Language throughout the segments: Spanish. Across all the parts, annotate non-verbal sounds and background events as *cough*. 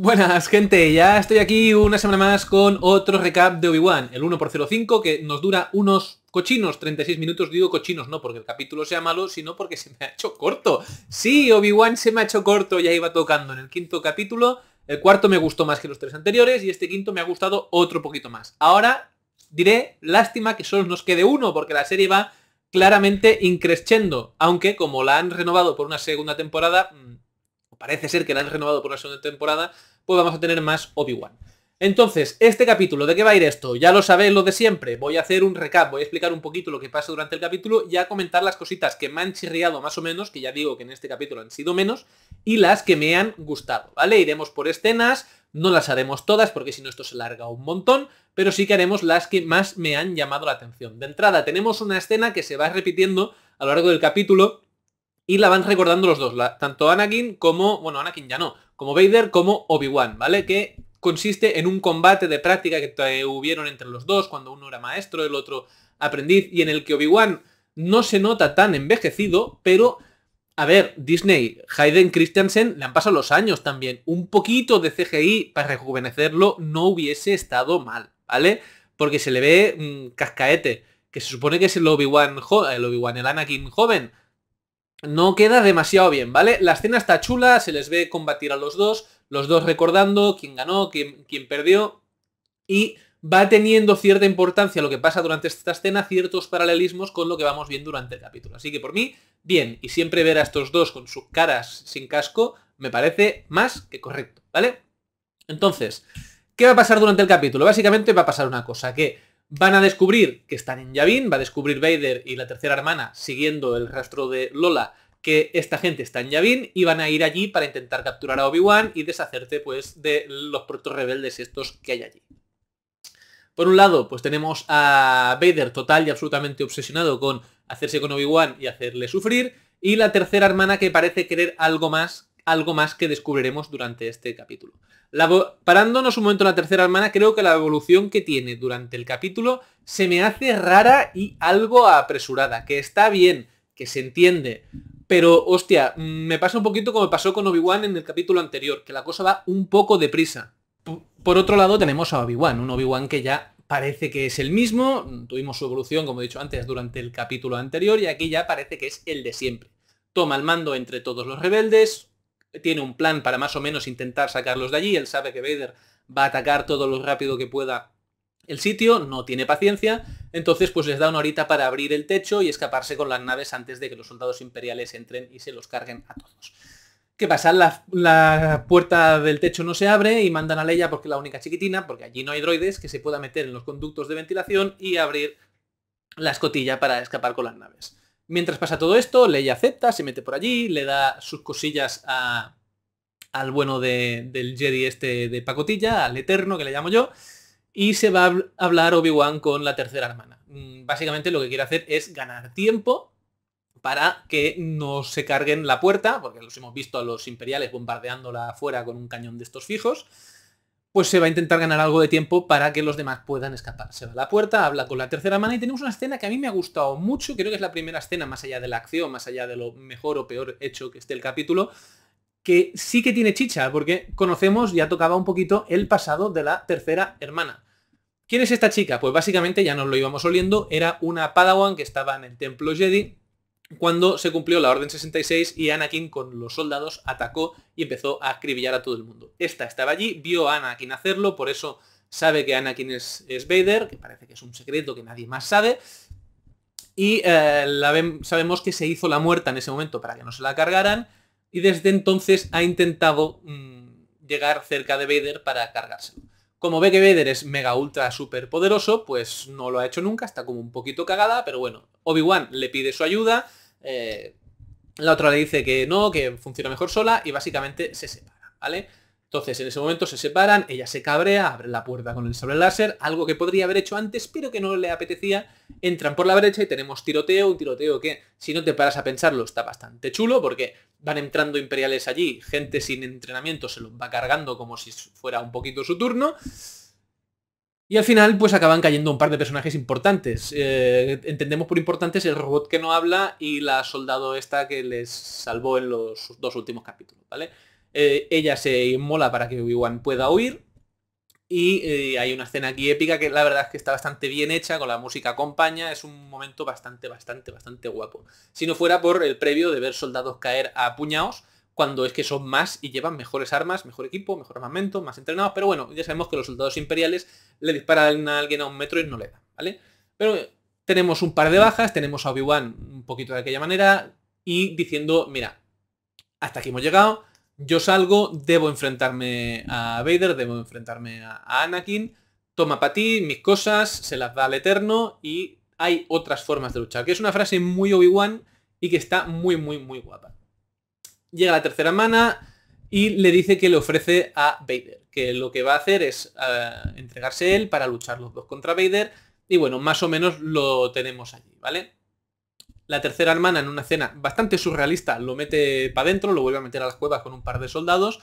Buenas gente, ya estoy aquí una semana más con otro recap de Obi-Wan, el 1x05 que nos dura unos cochinos 36 minutos, digo cochinos no porque el capítulo sea malo, sino porque se me ha hecho corto. Sí, Obi-Wan se me ha hecho corto, ya iba tocando en el quinto capítulo, el cuarto me gustó más que los tres anteriores y este quinto me ha gustado otro poquito más. Ahora diré, lástima que solo nos quede uno porque la serie va claramente increciendo, aunque como la han renovado por una segunda temporada, mm, parece ser que la han renovado por una segunda temporada, pues vamos a tener más Obi-Wan. Entonces, este capítulo, ¿de qué va a ir esto? Ya lo sabéis lo de siempre. Voy a hacer un recap, voy a explicar un poquito lo que pasa durante el capítulo y a comentar las cositas que me han chirriado más o menos, que ya digo que en este capítulo han sido menos, y las que me han gustado, ¿vale? Iremos por escenas, no las haremos todas porque si no esto se larga un montón, pero sí que haremos las que más me han llamado la atención. De entrada, tenemos una escena que se va repitiendo a lo largo del capítulo y la van recordando los dos, tanto Anakin como, bueno, Anakin ya no, como Vader como Obi-Wan, ¿vale? Que consiste en un combate de práctica que hubieron entre los dos, cuando uno era maestro, el otro aprendiz, y en el que Obi-Wan no se nota tan envejecido, pero, a ver, Disney, Hayden Christensen, le han pasado los años también. Un poquito de CGI para rejuvenecerlo no hubiese estado mal, ¿vale? Porque se le ve mm, cascaete, que se supone que es el Obi-Wan, el Obi-Wan, el Anakin joven, no queda demasiado bien, ¿vale? La escena está chula, se les ve combatir a los dos, los dos recordando quién ganó, quién, quién perdió, y va teniendo cierta importancia lo que pasa durante esta escena, ciertos paralelismos con lo que vamos viendo durante el capítulo. Así que por mí, bien, y siempre ver a estos dos con sus caras sin casco, me parece más que correcto, ¿vale? Entonces, ¿qué va a pasar durante el capítulo? Básicamente va a pasar una cosa, que Van a descubrir que están en Yavin, va a descubrir Vader y la tercera hermana siguiendo el rastro de Lola que esta gente está en Yavin y van a ir allí para intentar capturar a Obi-Wan y deshacerte pues de los proto rebeldes estos que hay allí. Por un lado, pues tenemos a Vader total y absolutamente obsesionado con hacerse con Obi-Wan y hacerle sufrir, y la tercera hermana que parece querer algo más, algo más que descubriremos durante este capítulo parándonos un momento en la tercera hermana, creo que la evolución que tiene durante el capítulo se me hace rara y algo apresurada, que está bien, que se entiende, pero hostia, me pasa un poquito como pasó con Obi-Wan en el capítulo anterior, que la cosa va un poco deprisa. Por otro lado tenemos a Obi-Wan, un Obi-Wan que ya parece que es el mismo, tuvimos su evolución, como he dicho antes, durante el capítulo anterior, y aquí ya parece que es el de siempre. Toma el mando entre todos los rebeldes, tiene un plan para más o menos intentar sacarlos de allí, él sabe que Vader va a atacar todo lo rápido que pueda el sitio, no tiene paciencia, entonces pues les da una horita para abrir el techo y escaparse con las naves antes de que los soldados imperiales entren y se los carguen a todos. ¿Qué pasa? La, la, puerta del techo no se abre y mandan a Leia porque es la única chiquitina, porque allí no hay droides, que se pueda meter en los conductos de ventilación y abrir la escotilla para escapar con las naves. Mientras pasa todo esto, Leia acepta, se mete por allí, le da sus cosillas al bueno del Jedi este de pacotilla, al Eterno, que le llamo yo, y se va a hablar Obi-Wan con la tercera hermana. Mm, básicamente lo que quiere hacer es ganar tiempo para que no se carguen la puerta, porque los hemos visto a los imperiales bombardeándola afuera con un cañón de estos fijos, pues se va a intentar ganar algo de tiempo para que los demás puedan escapar. Se va a la puerta, habla con la tercera mano y tenemos una escena que a mí me ha gustado mucho, creo que es la primera escena más allá de la acción, más allá de lo mejor o peor hecho que esté el capítulo, que sí que tiene chicha, porque conocemos, ya tocaba un poquito, el pasado de la tercera hermana. ¿Quién es esta chica? Pues básicamente ya nos lo íbamos oliendo, era una Padawan que estaba en el templo Jedi, cuando se cumplió la Orden 66 y Anakin con los soldados atacó y empezó a acribillar a todo el mundo. Esta estaba allí, vio a Anakin hacerlo, por eso sabe que Anakin es, Vader, que parece que es un secreto que nadie más sabe, y eh, sabemos que se hizo la muerta en ese momento para que no se la cargaran, y desde entonces ha intentado mm, llegar cerca de Vader para cargárselo. Como ve que Vader es mega ultra super poderoso, pues no lo ha hecho nunca, está como un poquito cagada, pero bueno, Obi-Wan le pide su ayuda, eh, la otra le dice que no, que funciona mejor sola y básicamente se separa, ¿vale? Entonces en ese momento se separan, ella se cabrea, abre la puerta con el sable láser, algo que podría haber hecho antes, pero que no le apetecía, entran por la brecha y tenemos tiroteo, un tiroteo que si no te paras a pensarlo está bastante chulo, porque van entrando imperiales allí, gente sin entrenamiento se los va cargando como si fuera un poquito su turno, y al final, pues acaban cayendo un par de personajes importantes. Eh, entendemos por importantes el robot que no habla y la soldado esta que les salvó en los dos últimos capítulos, ¿vale? Eh, ella se inmola para que Obi-Wan pueda huir. Y eh, hay una escena aquí épica que la verdad es que está bastante bien hecha, con la música acompaña, es un momento bastante, bastante, bastante guapo. Si no fuera por el previo de ver soldados caer a puñados, cuando es que son más y llevan mejores armas, mejor equipo, mejor armamento, más entrenados, pero bueno, ya sabemos que los soldados imperiales le disparan a alguien a un metro y no le dan, ¿vale? Pero tenemos un par de bajas, tenemos a Obi-Wan un poquito de aquella manera y diciendo, mira, hasta aquí hemos llegado, yo salgo, debo enfrentarme a Vader, debo enfrentarme a, Anakin, toma para ti mis cosas, se las da al Eterno y hay otras formas de luchar. Que es una frase muy Obi-Wan y que está muy, muy, muy guapa. Llega la tercera mana y le dice que le ofrece a Vader, que lo que va a hacer es eh, entregarse él para luchar los dos contra Vader y bueno, más o menos lo tenemos allí, ¿vale? La tercera hermana en una escena bastante surrealista lo mete para adentro, lo vuelve a meter a las cuevas con un par de soldados.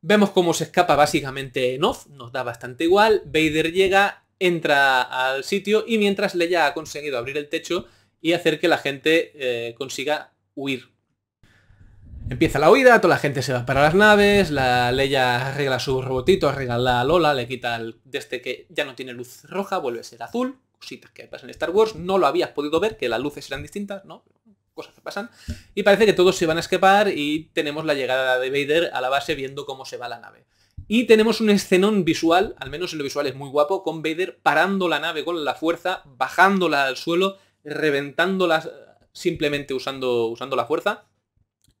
Vemos cómo se escapa básicamente en off, nos da bastante igual. Vader llega, entra al sitio y mientras Leia ha conseguido abrir el techo y hacer que la gente eh, consiga huir. Empieza la huida, toda la gente se va para las naves, la Leia arregla su robotito, arregla la Lola, le quita el de este que ya no tiene luz roja, vuelve a ser azul cositas que pasan en Star Wars, no lo habías podido ver, que las luces eran distintas, ¿no? Cosas que pasan. Y parece que todos se van a escapar y tenemos la llegada de Vader a la base viendo cómo se va la nave. Y tenemos un escenón visual, al menos en lo visual es muy guapo, con Vader parando la nave con la fuerza, bajándola al suelo, reventándola simplemente usando, usando la fuerza.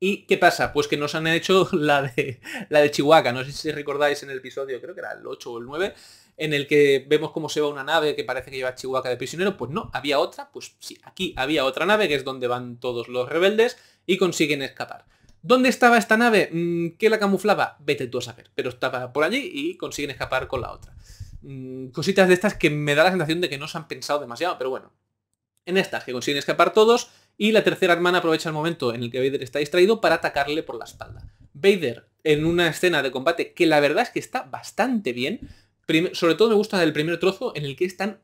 ¿Y qué pasa? Pues que nos han hecho *laughs* la de, la de Chihuahua. No sé si recordáis en el episodio, creo que era el 8 o el 9, en el que vemos cómo se va una nave que parece que lleva Chihuahua de prisionero. Pues no, había otra. Pues sí, aquí había otra nave que es donde van todos los rebeldes y consiguen escapar. ¿Dónde estaba esta nave? Mm, ¿Qué la camuflaba? Vete tú a saber. Pero estaba por allí y consiguen escapar con la otra. Mm, cositas de estas que me da la sensación de que no se han pensado demasiado, pero bueno. En estas que consiguen escapar todos y la tercera hermana aprovecha el momento en el que Vader está distraído para atacarle por la espalda. Vader en una escena de combate que la verdad es que está bastante bien, sobre todo me gusta del primer trozo en el que es tan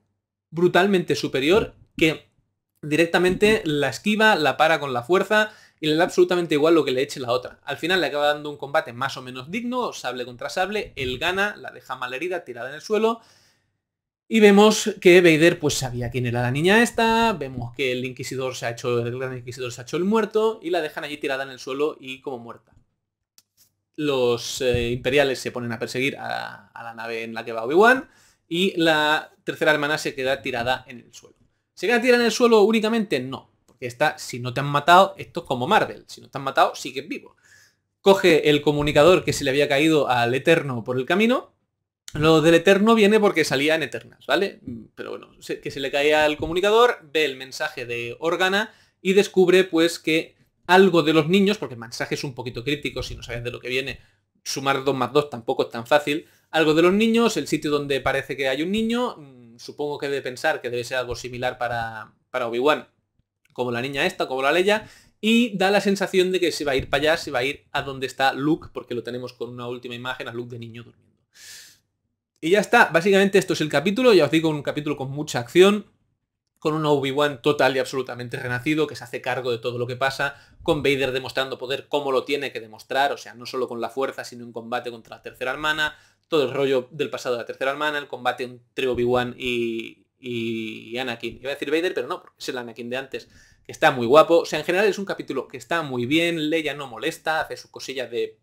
brutalmente superior que directamente la esquiva, la para con la fuerza y le da absolutamente igual lo que le eche la otra. Al final le acaba dando un combate más o menos digno, sable contra sable, él gana, la deja mal herida, tirada en el suelo. Y vemos que Vader pues sabía quién era la niña esta, vemos que el inquisidor se ha hecho, el gran inquisidor se ha hecho el muerto y la dejan allí tirada en el suelo y como muerta los eh, imperiales se ponen a perseguir a, la nave en la que va Obi-Wan y la tercera hermana se queda tirada en el suelo. ¿Se queda tirada en el suelo únicamente? No, porque está, si no te han matado, esto es como Marvel, si no te han matado, sigues vivo. Coge el comunicador que se le había caído al Eterno por el camino, lo del Eterno viene porque salía en Eternas, ¿vale? Pero bueno, que se le caía el comunicador, ve el mensaje de Organa y descubre pues que algo de los niños, porque el mensaje es un poquito crítico, si no sabes de lo que viene, sumar 2 más 2 tampoco es tan fácil. Algo de los niños, el sitio donde parece que hay un niño, mm, supongo que debe pensar que debe ser algo similar para, para Obi-Wan, como la niña esta, como la Leia, y da la sensación de que se va a ir para allá, se va a ir a donde está Luke, porque lo tenemos con una última imagen a Luke de niño durmiendo. Y ya está, básicamente esto es el capítulo, ya os digo, un capítulo con mucha acción, con un Obi-Wan total y absolutamente renacido, que se hace cargo de todo lo que pasa, con Vader demostrando poder como lo tiene que demostrar, o sea, no solo con la fuerza, sino en combate contra la tercera hermana, todo el rollo del pasado de la tercera hermana, el combate entre Obi-Wan y, y Anakin. Iba a decir Vader, pero no, porque es el Anakin de antes, que está muy guapo. O sea, en general es un capítulo que está muy bien, Leia no molesta, hace sus cosillas de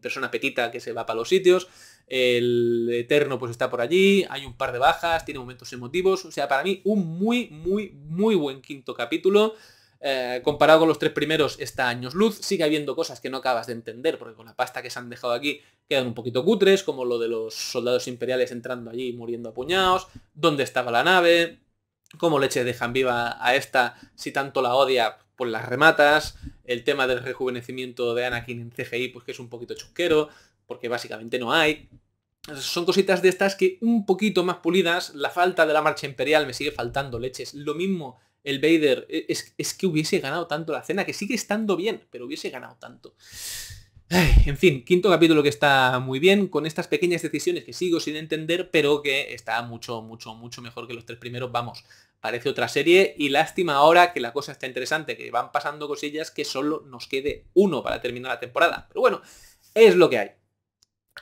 persona petita que se va para los sitios. El Eterno pues está por allí, hay un par de bajas, tiene momentos emotivos. O sea, para mí un muy, muy, muy buen quinto capítulo. Eh, comparado con los tres primeros está años luz, sigue habiendo cosas que no acabas de entender, porque con la pasta que se han dejado aquí quedan un poquito cutres, como lo de los soldados imperiales entrando allí y muriendo a puñados, dónde estaba la nave, cómo leche dejan viva a esta si tanto la odia, pues las rematas, el tema del rejuvenecimiento de Anakin en CGI, pues que es un poquito chusquero, porque básicamente no hay. Son cositas de estas que un poquito más pulidas, la falta de la marcha imperial me sigue faltando leches. Lo mismo el Vader, e, es, que hubiese ganado tanto la cena, que sigue estando bien, pero hubiese ganado tanto. en fin, quinto capítulo que está muy bien, con estas pequeñas decisiones que sigo sin entender, pero que está mucho, mucho, mucho mejor que los tres primeros. Vamos, parece otra serie y lástima ahora que la cosa está interesante, que van pasando cosillas que solo nos quede uno para terminar la temporada. Pero bueno, es lo que hay.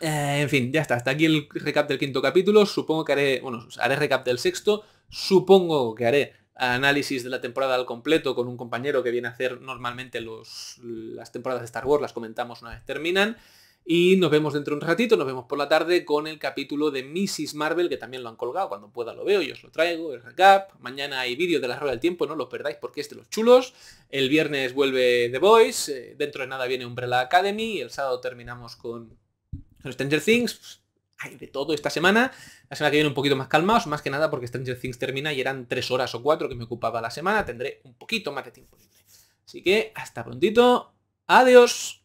Eh, en fin, ya está. Hasta aquí el recap del quinto capítulo. Supongo que haré, bueno, haré recap del sexto. Supongo que haré análisis de la temporada al completo con un compañero que viene a hacer normalmente los, las temporadas de Star Wars, las comentamos una vez terminan. Y nos vemos dentro de un ratito, nos vemos por la tarde con el capítulo de Mrs. Marvel, que también lo han colgado, cuando pueda lo veo y os lo traigo, el recap. Mañana hay vídeo de la Rueda del Tiempo, no lo perdáis porque es de los chulos. El viernes vuelve The Voice, eh, dentro de nada viene Umbrella Academy, el sábado terminamos con Stranger Things. hay de todo esta semana. La semana que viene un poquito más calmados, más que nada porque Stranger Things termina y eran tres horas o cuatro que me ocupaba la semana. Tendré un poquito más de tiempo libre. Así que hasta prontito. Adiós.